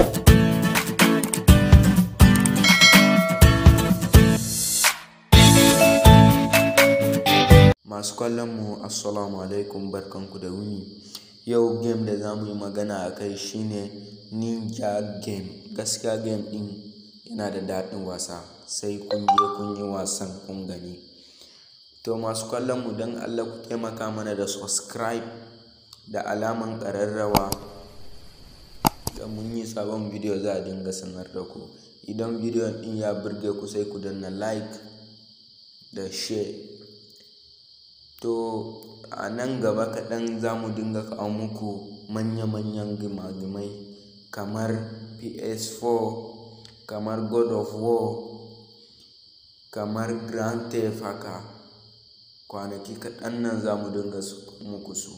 Masu kallon mu assalamu alaikum barkanku da wuni. Yau game da za mu yi magana a kai shine Ninja game. Gaskiya game ɗin yana da daɗin wasa sai kun je kun yi wasan kun gani. To masu kallon mu don Allah ku taimaka mana da subscribe da alaman ƙararrawa da mun yi sabon bidiyo za a dinga sanar da ku. Idan bidiyon ɗin ya burge ku sai ku danna like da share. To a nan gaba kaɗan za mu dinga kawo muku manya-manyan gima-gimai kamar PS4, kamar God of War, kamar Grand Theft haka. Kwanaki kaɗan nan za mu dinga muku su.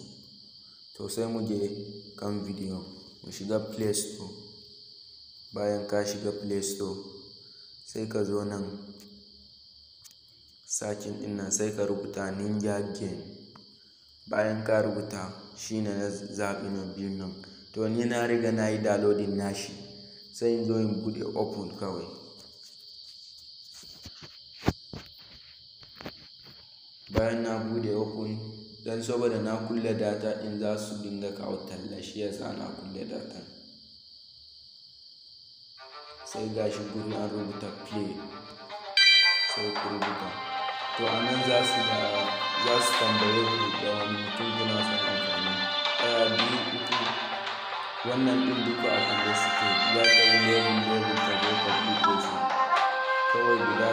To sai mu je kan bidiyon. Mu shiga Play Store. Bayan ka shiga Play Store sai ka zo nan searching ɗin nan sai ka rubuta Ninja game. Bayan ka rubuta shine na zaɓi na biyun nan. To ni na riga na yi downloading nashi sai in zo in buɗe open kawai. Bayan na buɗe open don saboda na kulle data ɗin za su dinga kawo talla shi yasa na kulle datan. Sai gashi guri an rubuta play sai ku rubuta. To a nan za su da za su tambaye ku da wane mutum kuna son amfani. Ɗaya, biyu, uku. Wannan ɗin duka a kulle suke. Za ka yi level level ka zo ka buɗe su. Kawai guda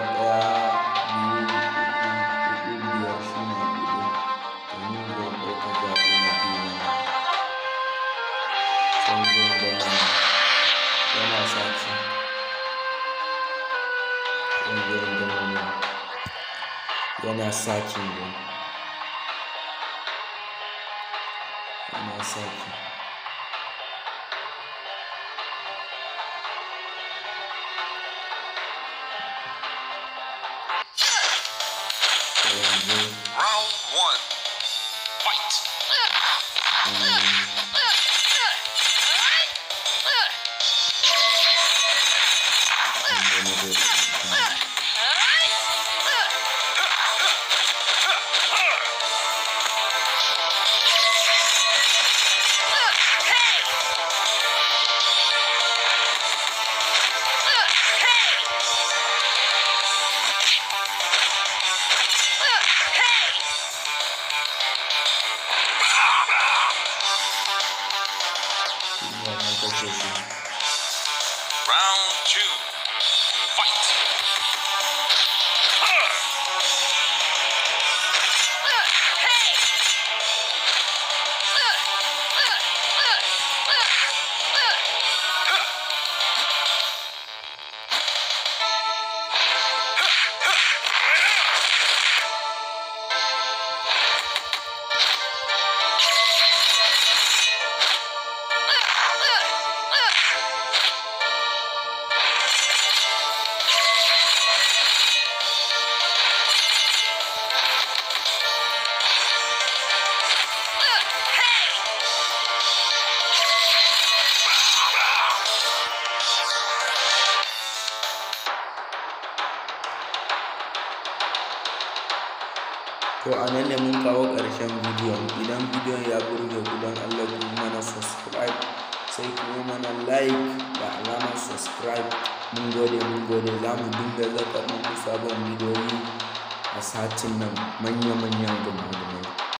Yanasaki. Yanasaki. Né? Yanasaki. Round one. Fight. Round To a nan ne mun kawo ƙarshen bidiyon. Idan bidiyon ya burge ku don Allah ku mana subscribe sai ku yi mana like da alamar subscribe. Mun gode mun gode za mu dinga zaka muku sabon bidiyoyi a satin nan manya-manyan gumagumai.